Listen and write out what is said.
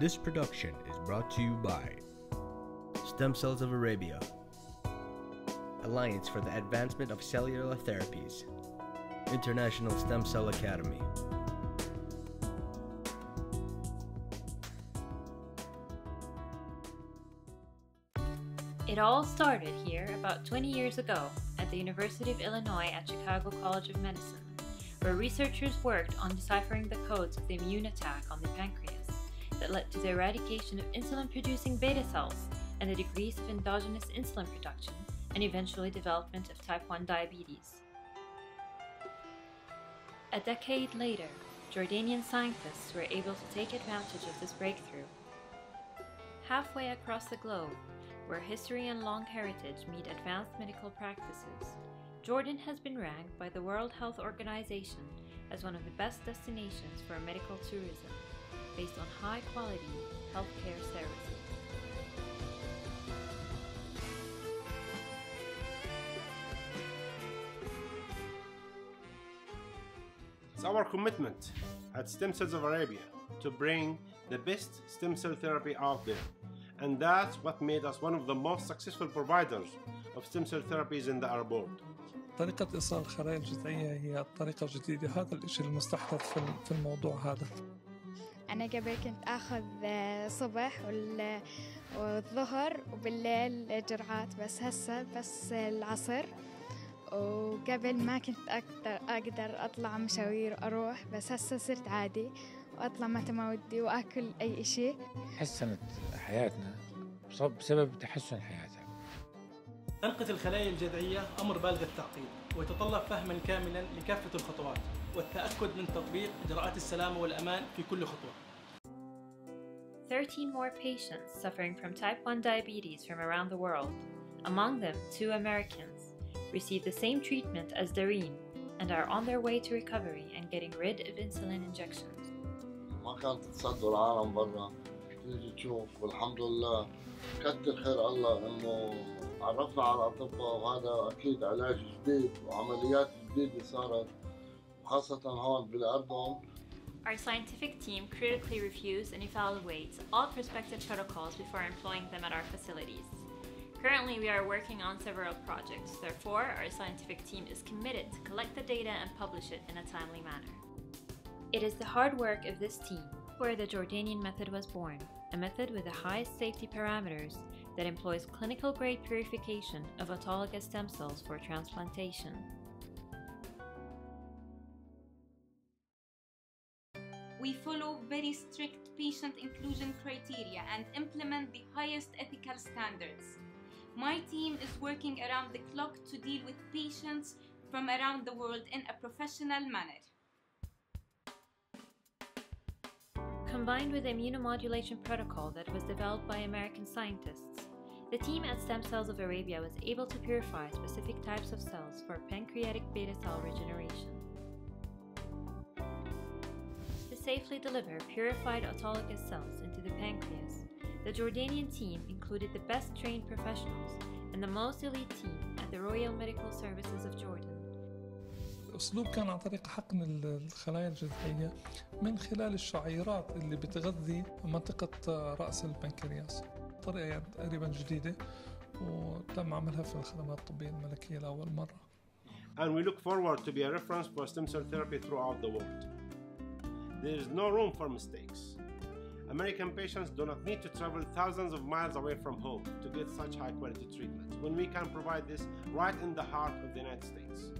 This production is brought to you by Stem Cells of Arabia, Alliance for the Advancement of Cellular Therapies, International Stem Cell Academy. It all started here about 20 years ago at the University of Illinois at Chicago College of Medicine, where researchers worked on deciphering the codes of the immune attack on the pancreas that led to the eradication of insulin producing beta cells and the decrease of endogenous insulin production and eventually development of type 1 diabetes. A decade later, Jordanian scientists were able to take advantage of this breakthrough. Halfway across the globe, where history and long heritage meet advanced medical practices, Jordan has been ranked by the World Health Organization as one of the best destinations for medical tourism based on high quality healthcare services. It's our commitment at Stem Cells of Arabia to bring the best stem cell therapy out there. And that's what made us one of the most successful providers of stem cell therapies in the Arab world. طريقة إيصال الخلايا الجذعية هي الطريقة الجديدة هذا الإشي المستحدث في في الموضوع هذا أنا قبل كنت أخذ صبح وال- والظهر وبالليل جرعات بس هسه بس العصر. وقبل ما كنت أقدر أقدر أطلع مشاوير وأروح بس هسه صرت عادي وأطلع متى ما ودي وأكل أي إشي. حسنت حياتنا بسبب- بسبب تحسن حياتها أنقذ الخلايا الجذعية أمر بالغ التعقيد ويتطلب فهما كاملا لكافة الخطوات. والتأكد من تطبيق إجراءات السلامة والأمان في كل خطوة 13 more patients suffering from type 1 diabetes from around the world, among them two Americans, received the same treatment as Dareen and are on their way to recovery and getting rid of insulin injections. ما كانت تصدوا العالم برا تيجي تشوف والحمد لله كتر خير الله انه تعرفنا على الاطباء وهذا أكيد علاج جديد وعمليات جديده صارت وخاصه هون بالاردن Our scientific team critically reviews and evaluates all prospective protocols before employing them at our facilities. Currently, we are working on several projects. Therefore, our scientific team is committed to collect the data and publish it in a timely manner. It is the hard work of this team where the Jordanian method was born, a method with the highest safety parameters that employs clinical grade purification of autologous stem cells for transplantation. We follow very strict patient inclusion criteria and implement the highest ethical standards. My team is working around the clock to deal with patients from around the world in a professional manner. Combined with the immunomodulation protocol that was developed by American scientists, the team at Stem Cells of Arabia was able to purify specific types of cells for pancreatic beta cell regeneration safely deliver purified autologous cells into the pancreas, the Jordanian team included the best trained professionals and the most elite team at the Royal Medical Services of Jordan. الأسلوب كان عن طريق حقن ال- الخلايا الجذعية من خلال الشعيرات اللي بتغذي منطقة رأس البنكرياس طريقة يعني تقريبا جديدة وتم عملها في الخدمات الطبية الملكية لأول مرة And we look forward to be a reference for stem cell therapy throughout the world. There is no room for mistakes. American patients do not need to travel thousands of miles away from home to get such high quality treatment when we can provide this right in the heart of the United States.